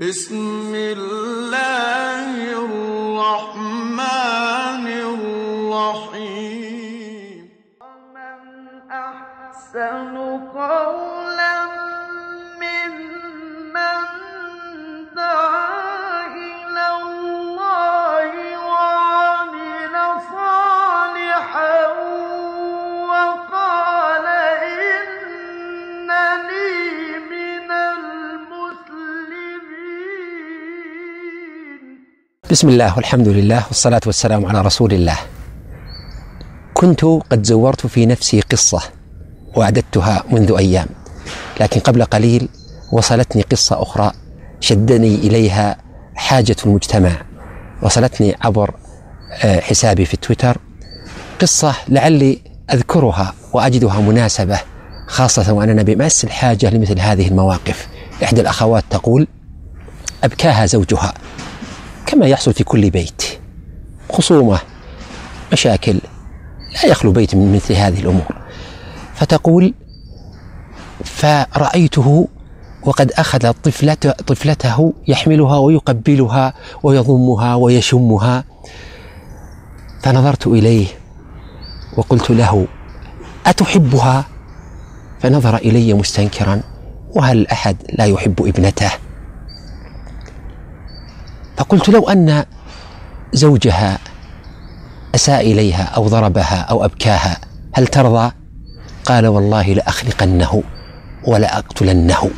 بسم الله. بسم الله والحمد لله والصلاة والسلام على رسول الله. كنت قد زورت في نفسي قصة وأعددتها منذ أيام، لكن قبل قليل وصلتني قصة أخرى شدني إليها حاجة المجتمع. وصلتني عبر حسابي في تويتر قصة لعلي أذكرها وأجدها مناسبة خاصة وأننا بمس الحاجة لمثل هذه المواقف. إحدى الأخوات تقول: أبكاها زوجها كما يحصل في كل بيت. خصومة مشاكل لا يخلو بيت من مثل هذه الأمور. فتقول فرأيته وقد أخذ طفلته, طفلته يحملها ويقبلها ويضمها ويشمها. فنظرت إليه وقلت له أتحبها؟ فنظر إلي مستنكرا وهل أحد لا يحب ابنته؟ فقلت لو أن زوجها أساء إليها أو ضربها أو أبكاها هل ترضى؟ قال والله لأخلقنه ولأقتلنه.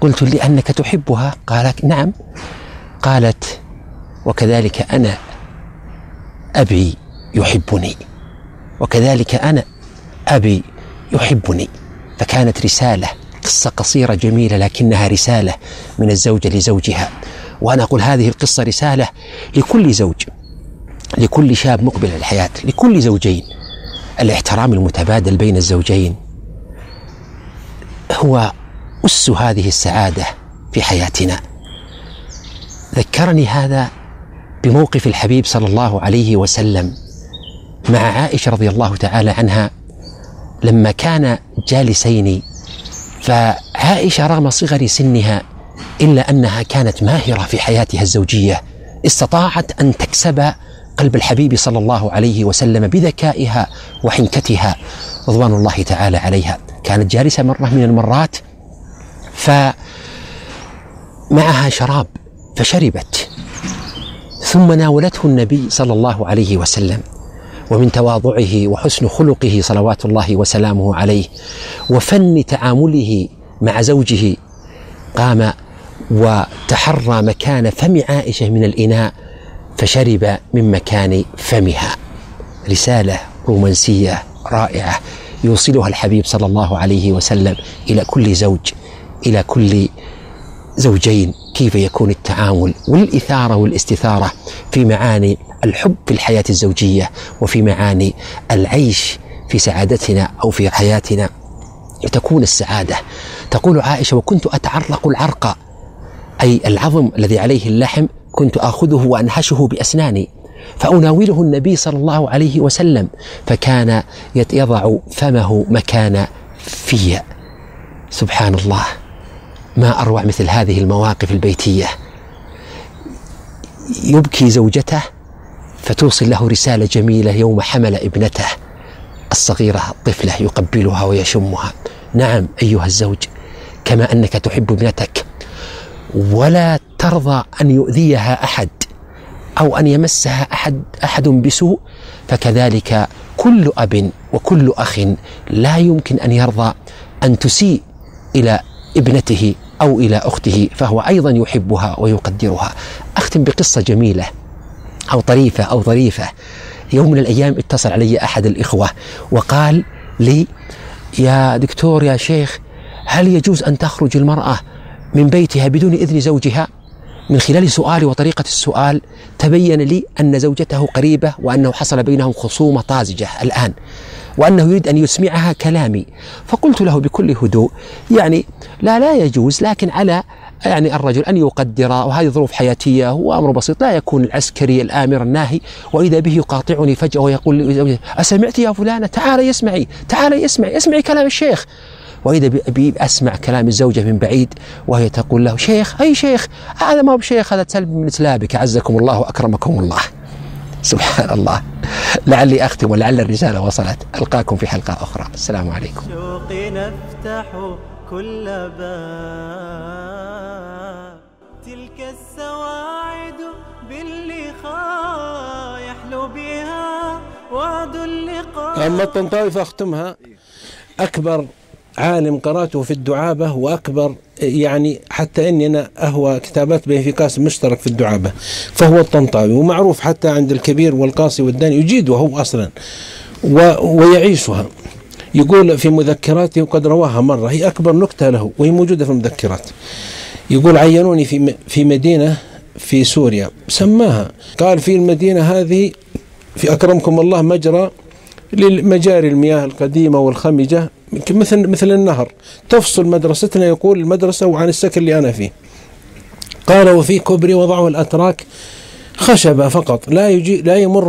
قلت لأنك تحبها؟ قال نعم. قالت وكذلك أنا أبي يحبني وكذلك أنا أبي يحبني فكانت رسالة قصة قصيرة جميلة لكنها رسالة من الزوجه لزوجها وأنا أقول هذه القصة رسالة لكل زوج لكل شاب مقبل على الحياة لكل زوجين. الاحترام المتبادل بين الزوجين هو أس هذه السعادة في حياتنا. ذكرني هذا بموقف الحبيب صلى الله عليه وسلم مع عائشة رضي الله تعالى عنها لما كان جالسين. فعائشة رغم صغر سنها إلا أنها كانت ماهرة في حياتها الزوجية استطاعت أن تكسب قلب الحبيب صلى الله عليه وسلم بذكائها وحنكتها رضوان الله تعالى عليها. كانت جالسة مرة من المرات فمعها شراب فشربت ثم ناولته النبي صلى الله عليه وسلم ومن تواضعه وحسن خلقه صلوات الله وسلامه عليه وفن تعامله مع زوجه قام وتحرى مكان فم عائشة من الإناء فشرب من مكان فمها. رسالة رومانسية رائعة يوصلها الحبيب صلى الله عليه وسلم إلى كل زوج إلى كل زوجين كيف يكون التعامل والإثارة والاستثارة في معاني الحب في الحياة الزوجية وفي معاني العيش في سعادتنا أو في حياتنا. لتكون السعادة. تقول عائشة وكنت أتعرق العرق أي العظم الذي عليه اللحم كنت آخذه وانهشه بأسناني فأناوله النبي صلى الله عليه وسلم فكان يضع فمه مكان في. سبحان الله ما أروع مثل هذه المواقف البيتية. يبكي زوجته فتوصل له رسالة جميلة يوم حمل ابنته. الصغيرة الطفله يقبلها ويشمها. نعم أيها الزوج كما أنك تحب ابنتك ولا ترضى أن يؤذيها أحد أو أن يمسها أحد أحد بسوء فكذلك كل أب وكل أخ لا يمكن أن يرضى أن تسيء إلى ابنته أو إلى أخته فهو أيضا يحبها ويقدرها. أختم بقصة جميلة أو طريفة أو ظريفة. يوم من الأيام اتصل علي أحد الإخوة وقال لي يا دكتور يا شيخ هل يجوز أن تخرج المرأة من بيتها بدون إذن زوجها؟ من خلال سؤالي وطريقة السؤال تبين لي أن زوجته قريبة وأنه حصل بينهم خصومة طازجة الآن وأنه يريد أن يسمعها كلامي. فقلت له بكل هدوء يعني لا لا يجوز لكن على يعني الرجل أن يقدر وهذه ظروف حياتية وأمر بسيط لا يكون العسكري الآمر الناهي وإذا به يقاطعني فجأة ويقول أسمعت يا فلانة؟ تعالي اسمعي تعالي اسمعي اسمعي كلام الشيخ. وإذا بي- أسمع كلام الزوجة من بعيد وهي تقول له شيخ أي شيخ؟ هذا ما هو بشيخ هذا تلب من تلابك عزكم الله وأكرمكم الله. سبحان الله. لعلي أختم ولعل الرسالة وصلت. ألقاكم في حلقة أخرى. السلام عليكم. شوق نفتح كل باب. تلك السواعد باللقاء يحلو بها وعد اللقاء. أما الطنطاوي فأختمها. أكبر عالم قرأته في الدعابة وأكبر يعني حتى إني أنا أهوى كتابات بنفيكاس مشترك في الدعابة فهو الطنطاوي ومعروف حتى عند الكبير والقاصي والداني يجيدها هو أصلا ويعيشها. يقول في مذكراته وقد رواها مرة هي أكبر نكتة له وهي موجودة في المذكرات. يقول عينوني في في مدينة في سوريا سماها. قال في المدينة هذه في أكرمكم الله مجرى للمجاري المياه القديمة والخمجة مثل مثل النهر. تفصل مدرستنا يقول المدرسة وعن السكن اللي أنا فيه. قال وفي كوبري وضعه الأتراك خشبة فقط. لا يجي لا يمر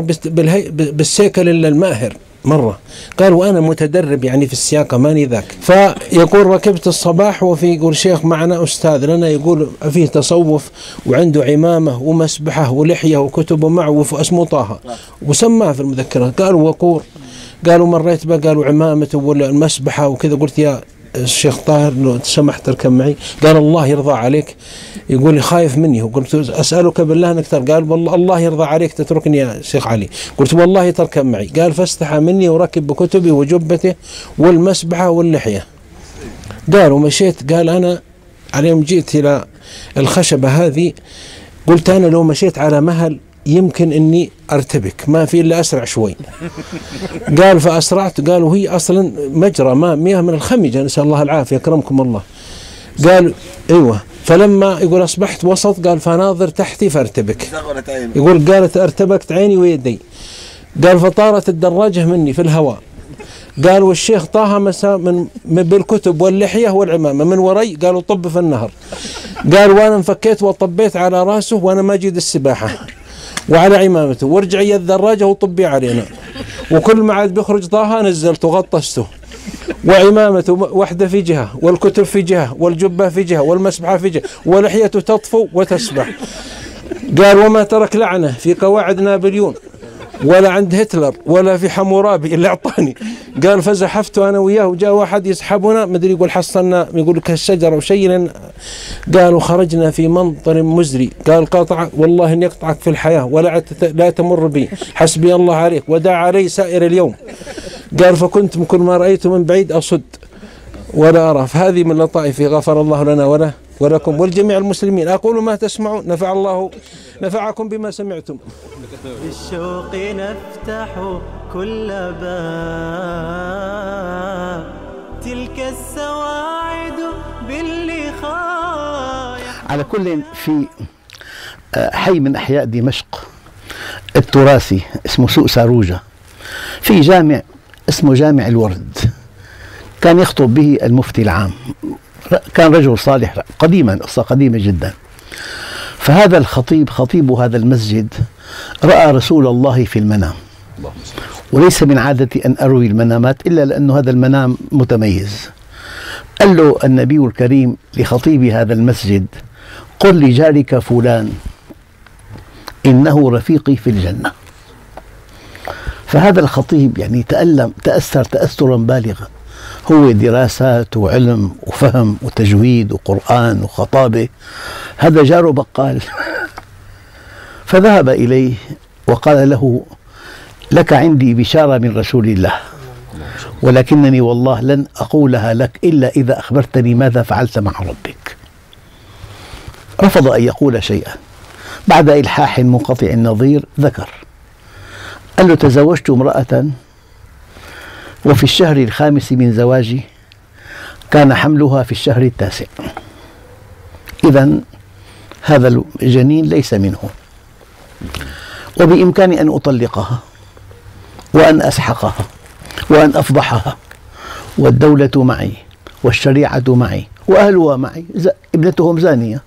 بالسيكل إلا الماهر. مرة. قال وأنا متدرب يعني في السياقة ماني ذاك. فيقول ركبت الصباح وفي يقول شيخ معنا أستاذ لنا يقول فيه تصوف وعنده عمامة ومسبحة ولحية وكتب معوف واسمه طه. وسماه في المذكرات قال وقور. قالوا مريت بقى قالوا عمامته ولا المسبحة وكذا. قلت يا الشيخ طاهر لو سمحت تركب معي. قال الله يرضى عليك. يقول لي خايف مني. وقلت أسألك بالله أنك تركب. قال والله الله يرضى عليك تتركني يا شيخ علي. قلت والله تركب معي. قال فاستحى مني وركب بكتبي وجبته والمسبحة واللحية. قال ومشيت. قال أنا على يوم جئت إلى الخشبة هذه قلت أنا لو مشيت على مهل يمكن إني أرتبك. ما في إلا أسرع شوي. قال فأسرعت. قال وهي أصلا مجرى ماء مياه من الخمجه نسأل الله العافية. أكرمكم الله. قال إيوه. فلما يقول أصبحت وسط قال فناظر تحتي فأرتبك. يقول قالت أرتبكت عيني ويدي. قال فطارت الدراجة مني في الهواء. قال والشيخ طه مسا من بالكتب واللحية والعمامة. من وري قالوا طب في النهر. قال وأنا انفكيت وطبيت على رأسه وأنا ما اجيد السباحة. وعلى عمامته. وارجعي الدراجة وطبي علينا. وكل ما عاد بيخرج طه نزلته وغطسته. وعمامته واحدة في جهة والكتب في جهة والجبة في جهة والمسبحة في جهة ولحيته تطفو وتسبح. قال وما ترك لعنة في قواعد نابليون ولا عند هتلر ولا في حمورابي اللي أعطاني. قال فزحفت أنا وياه وجاء واحد يسحبنا مدري يقول حصلنا يقول لك الشجرة وشيء لأن قالوا خرجنا في منطر مزري. قال قاطع والله ان يقطعك في الحياة ولا لا تمر بي. حسبي الله عليك ودعا علي سائر اليوم. قال فكنت من كل ما رايته من بعيد أصد ولا أرى. فهذه من لطائف غفر الله لنا وله. ولكم ولجميع المسلمين. أقول ما تسمعون. نفع الله نفعكم بما سمعتم. بالشوق نفتح كل باب. تلك السواعد باللقاء. على كل في آه، حي من أحياء دمشق. التراثي اسمه سوق ساروجة. في جامع اسمه جامع الورد. كان يخطب به المفتي العام. كان رجل صالح قديما قصة قديمة جدا. فهذا الخطيب خطيب هذا المسجد رأى رسول الله في المنام. وليس من عادتي أن أروي المنامات إلا لأن هذا المنام متميز. قال له النبي الكريم لخطيب هذا المسجد قل لجارك فلان إنه رفيقي في الجنة. فهذا الخطيب يعني تألم تأثر تأثرا بالغا. هو دراسات وعلم وفهم وتجويد وقرآن وخطابة. هذا جاره بقال. فذهب إليه وقال له لك عندي بشارة من رسول الله ولكنني والله لن أقولها لك إلا إذا أخبرتني ماذا فعلت مع ربك. رفض أن يقول شيئا. بعد إلحاح منقطع النظير ذكر قال له تزوجت امرأة وفي الشهر الخامس من زواجي كان حملها في الشهر التاسع. إذا هذا الجنين ليس منه. وبإمكاني أن أطلقها وأن أسحقها وأن أفضحها والدولة معي والشريعة معي وأهلها معي ابنتهم زانية.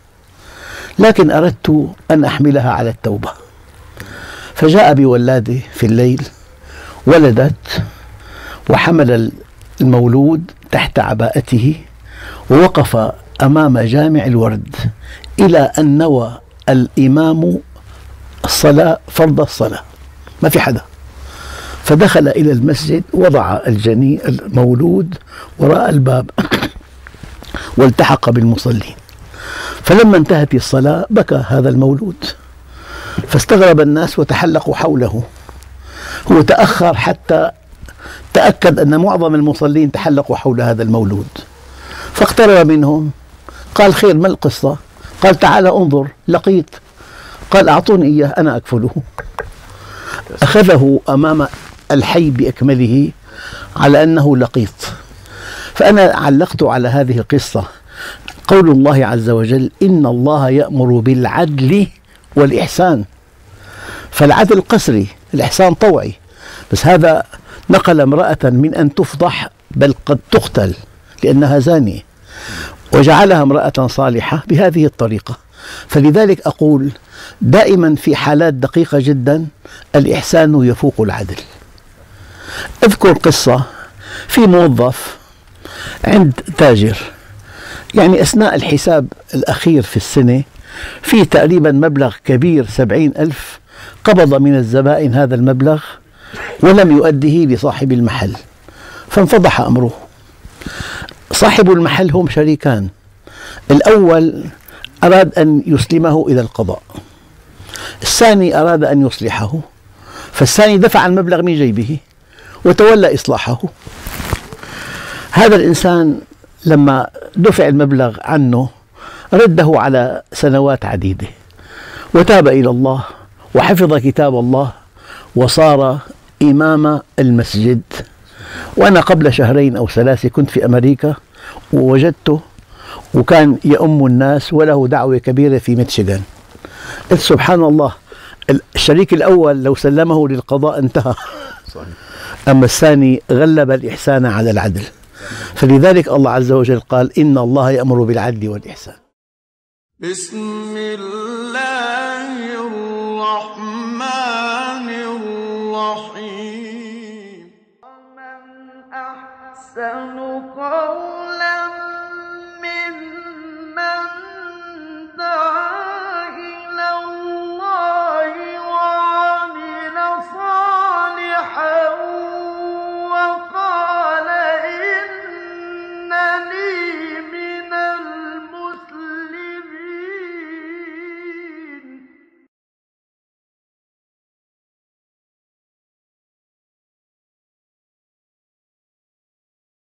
لكن أردت أن أحملها على التوبة. فجاء بولادة في الليل ولدت وحمل المولود تحت عباءته ووقف أمام جامع الورد إلى أن نوى الإمام الصلاة فرض الصلاة. ما في حدا. فدخل إلى المسجد وضع الجني المولود وراء الباب والتحق بالمصلين. فلما انتهت الصلاة بكى هذا المولود. فاستغرب الناس وتحلقوا حوله. هو تأخر حتى تأكد أن معظم المصلين تحلقوا حول هذا المولود. فاقترب منهم. قال خير ما القصة؟ قال تعال انظر لقيت. قال أعطوني إياه أنا أكفله. أخذه أمام الحي بأكمله على أنه لقيط. فأنا علقت على هذه القصة. قول الله عز وجل إن الله يأمر بالعدل والإحسان. فالعدل قسري الإحسان طوعي. بس هذا نقل امرأة من أن تفضح بل قد تقتل لأنها زانية. وجعلها امرأة صالحة بهذه الطريقة. فلذلك أقول دائما في حالات دقيقة جدا الإحسان يفوق العدل. أذكر قصة في موظف عند تاجر. يعني أثناء الحساب الأخير في السنة في تقريبا مبلغ كبير سبعين ألف قبض من الزبائن هذا المبلغ ولم يؤديه لصاحب المحل فانفضح أمره. صاحب المحل هم شريكان. الأول أراد أن يسلمه إلى القضاء. الثاني أراد أن يصلحه. فالثاني دفع المبلغ من جيبه وتولى إصلاحه. هذا الإنسان لما دفع المبلغ عنه رده على سنوات عديدة. وتاب إلى الله وحفظ كتاب الله وصار إمام المسجد. وأنا قبل شهرين أو ثلاثة كنت في أمريكا ووجدته وكان يؤم الناس وله دعوة كبيرة في ميتشيغان قلت سبحان الله الشريك الأول لو سلمه للقضاء انتهى. صحيح. أما الثاني غلب الإحسان على العدل. فلذلك الله عز وجل قال إن الله يأمر بالعدل والإحسان. بسم الله أحسن قولا